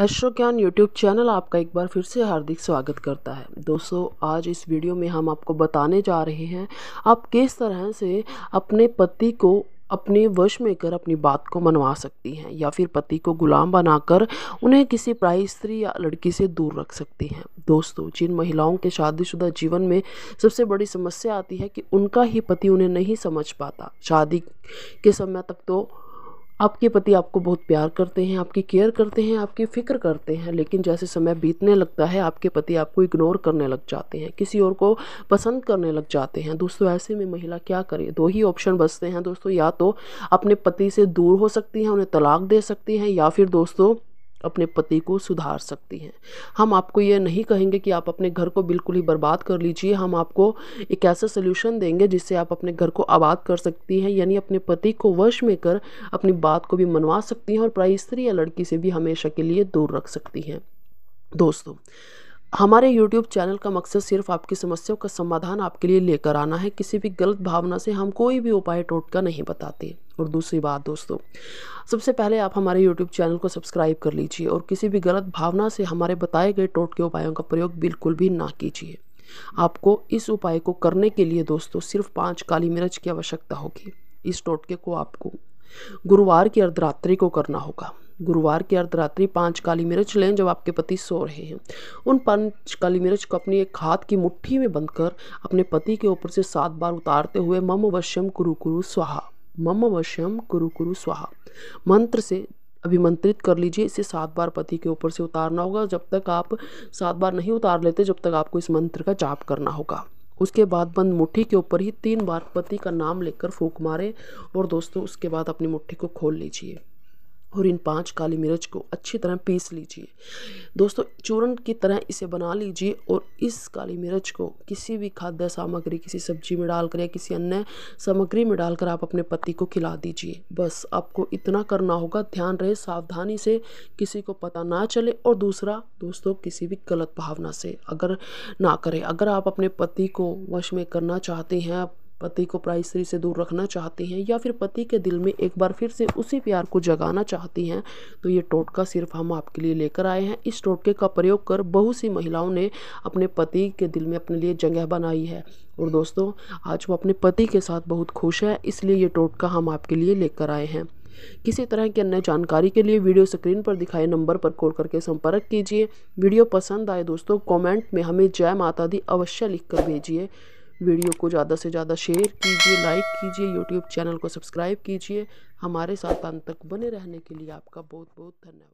Astro ज्ञान YouTube channel आपका एक बार फिर से हार्दिक स्वागत करता है। दोस्तों, आज इस वीडियो में हम आपको बताने जा रहे हैं, आप किस तरह से अपने पति को अपने वश में कर अपनी बात को मनवा सकती हैं, या फिर पति को गुलाम बनाकर उन्हें किसी प्राय स्त्री या लड़की से दूर रख सकती हैं। दोस्तों, जिन महिलाओं के शादीशुदा जीवन में सबसे बड़ी समस्या आती है कि उनका ही पति उन्हें नहीं समझ पाता। शादी के समय तक तो आपके पति आपको बहुत प्यार करते हैं, आपकी केयर करते हैं, आपकी फ़िक्र करते हैं, लेकिन जैसे समय बीतने लगता है, आपके पति आपको इग्नोर करने लग जाते हैं, किसी और को पसंद करने लग जाते हैं। दोस्तों, ऐसे में महिला क्या करे? दो ही ऑप्शन बचते हैं। दोस्तों, या तो अपने पति से दूर हो सकती हैं, उन्हें तलाक दे सकती हैं, या फिर दोस्तों अपने पति को सुधार सकती हैं। हम आपको ये नहीं कहेंगे कि आप अपने घर को बिल्कुल ही बर्बाद कर लीजिए। हम आपको एक ऐसा सोल्यूशन देंगे जिससे आप अपने घर को आबाद कर सकती हैं, यानी अपने पति को वश में कर अपनी बात को भी मनवा सकती हैं और प्राय स्त्री या लड़की से भी हमेशा के लिए दूर रख सकती हैं। दोस्तों हमारे YouTube चैनल का मकसद सिर्फ़ आपकी समस्याओं का समाधान आपके लिए लेकर आना है। किसी भी गलत भावना से हम कोई भी उपाय टोटका नहीं बताते। और दूसरी बात दोस्तों, सबसे पहले आप हमारे YouTube चैनल को सब्सक्राइब कर लीजिए और किसी भी गलत भावना से हमारे बताए गए टोटके उपायों का प्रयोग बिल्कुल भी ना कीजिए। आपको इस उपाय को करने के लिए दोस्तों सिर्फ़ पाँच काली मिर्च की आवश्यकता होगी। इस टोटके को आपको गुरुवार की अर्धरात्रि को करना होगा। गुरुवार की अर्धरात्रि पाँच काली मिर्च लें जब आपके पति सो रहे हैं। उन पाँच काली मिर्च को अपनी एक हाथ की मुट्ठी में बंधकर अपने पति के ऊपर से सात बार उतारते हुए मम वश्यम कुरु कुरु स्वाहा, मम वश्यम कुरु कुरु स्वाहा, मंत्र से अभिमंत्रित कर लीजिए। इसे सात बार पति के ऊपर से उतारना होगा, जब तक आप सात बार नहीं उतार लेते, जब तक आपको इस मंत्र का जाप करना होगा। उसके बाद बंद मुट्ठी के ऊपर ही तीन बार पति का नाम लेकर फूक मारें और दोस्तों, उसके बाद अपनी मुट्ठी को खोल लीजिए। और इन पाँच काली मिर्च को अच्छी तरह पीस लीजिए। दोस्तों, चूर्ण की तरह इसे बना लीजिए और इस काली मिर्च को किसी भी खाद्य सामग्री, किसी सब्ज़ी में डालकर या किसी अन्य सामग्री में डालकर आप अपने पति को खिला दीजिए। बस आपको इतना करना होगा, ध्यान रहे, सावधानी से किसी को पता ना चले और दूसरा, दोस्तों, किसी भी गलत भावना से अगर ना करें। अगर आप अपने पति को वश में करना चाहते हैं पति को प्राय स्त्री से दूर रखना चाहती हैं या फिर पति के दिल में एक बार फिर से उसी प्यार को जगाना चाहती हैं तो ये टोटका सिर्फ़ हम आपके लिए लेकर आए हैं। इस टोटके का प्रयोग कर बहुत सी महिलाओं ने अपने पति के दिल में अपने लिए जगह बनाई है। और दोस्तों, आज वो अपने पति के साथ बहुत खुश है, इसलिए ये टोटका हम आपके लिए लेकर आए हैं। किसी तरह की अन्य जानकारी के लिए वीडियो स्क्रीन पर दिखाए नंबर पर कॉल करके संपर्क कीजिए। वीडियो पसंद आए दोस्तों, कमेंट में हमें जय माता दी अवश्य लिखकर भेजिए। वीडियो को ज़्यादा से ज़्यादा शेयर कीजिए लाइक कीजिए यूट्यूब चैनल को सब्सक्राइब कीजिए। हमारे साथ अंत तक बने रहने के लिए आपका बहुत बहुत धन्यवाद।